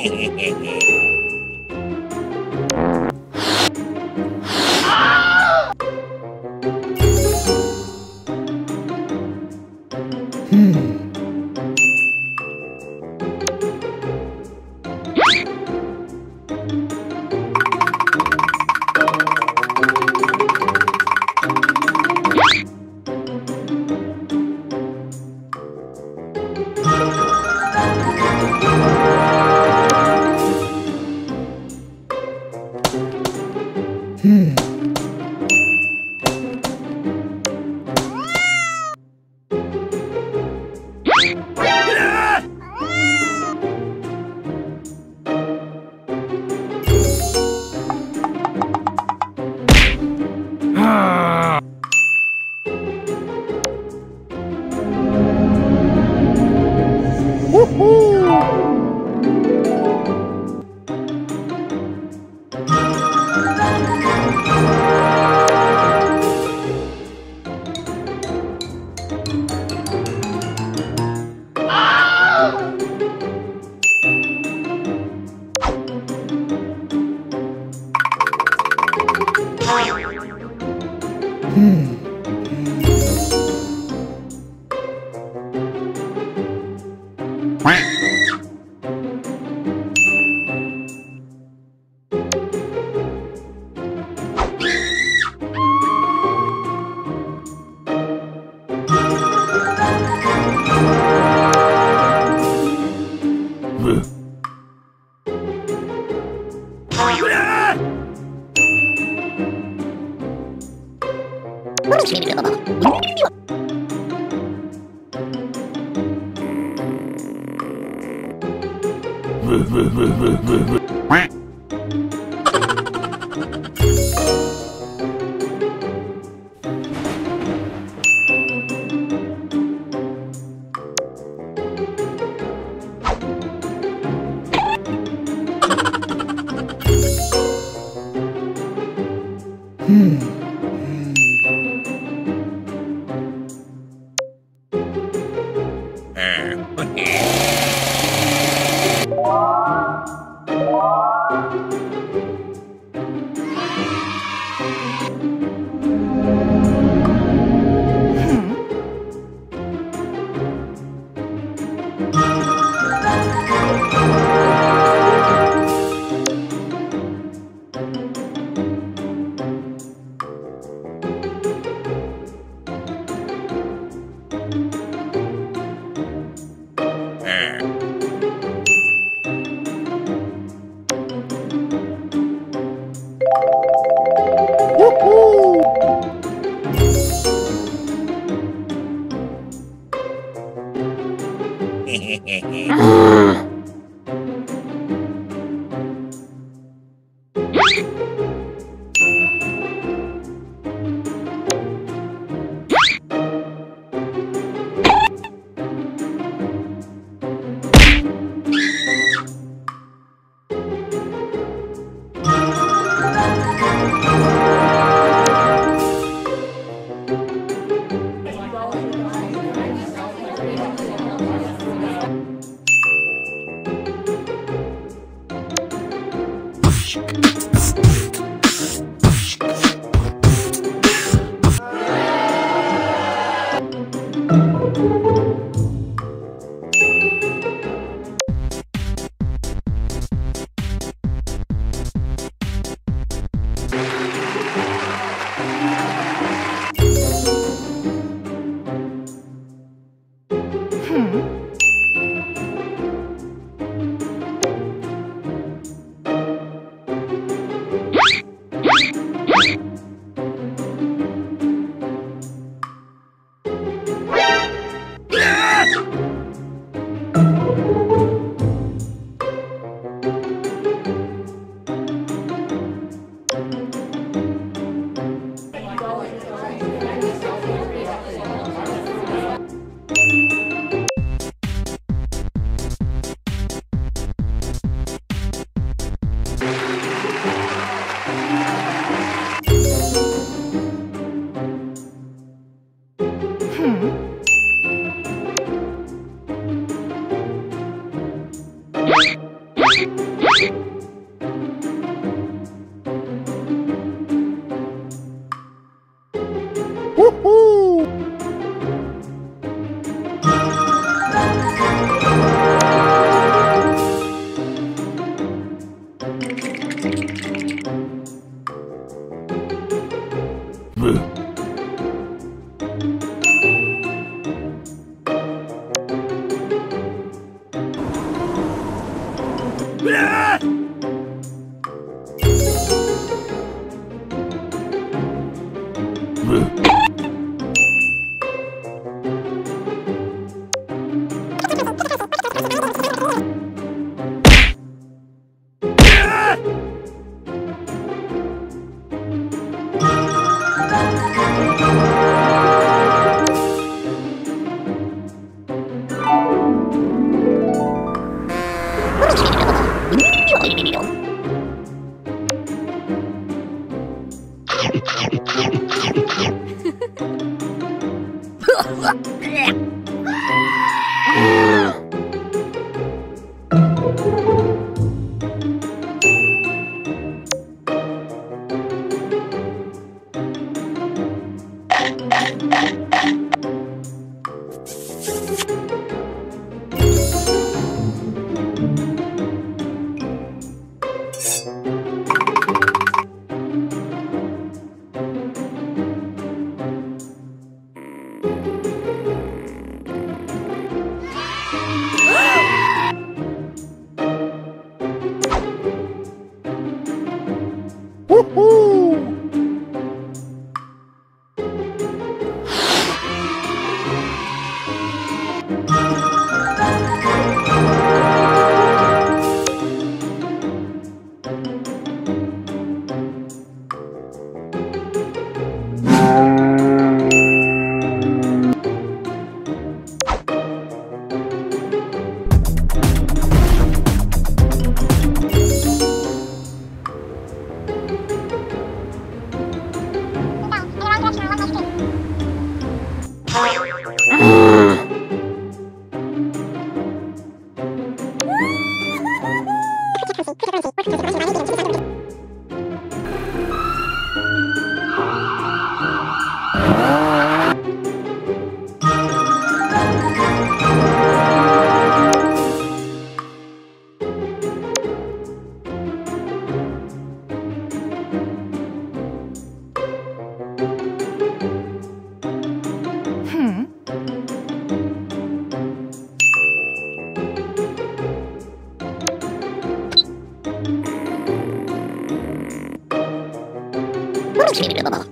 Hmm. くれブブブブブブ그のだ。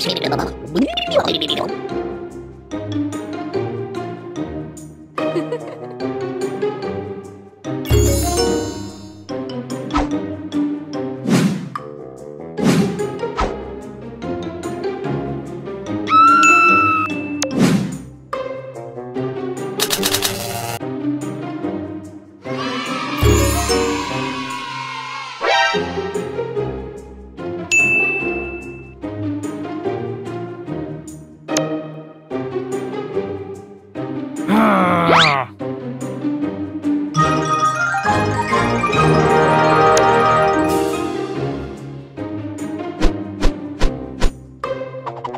しみるのも、ビビビビビビビビ